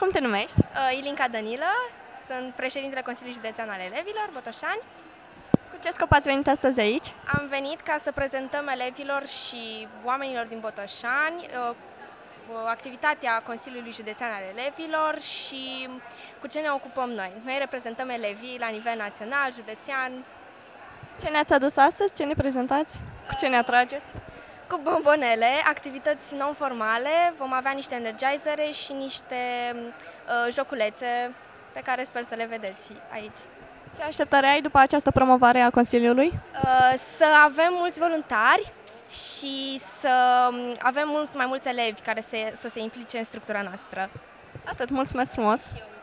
Cum te numești? Uh, Ilinca Danilă, sunt președintele Consiliului Județean al Elevilor, Botoșani. Cu ce scop ați venit astăzi aici? Am venit ca să prezentăm elevilor și oamenilor din Botoșani uh, activitatea Consiliului Județean al Elevilor și cu ce ne ocupăm noi. Noi reprezentăm elevii la nivel național, județean. Ce ne-ați adus astăzi? Ce ne prezentați? Cu ce ne atrageți? Cu bombonele, activități non-formale, vom avea niște energizere și niște uh, joculețe pe care sper să le vedeți aici. Ce așteptare ai după această promovare a Consiliului? Uh, să avem mulți voluntari și să um, avem mult mai mulți elevi care se, să se implice în structura noastră. Atât, mulțumesc frumos! Și eu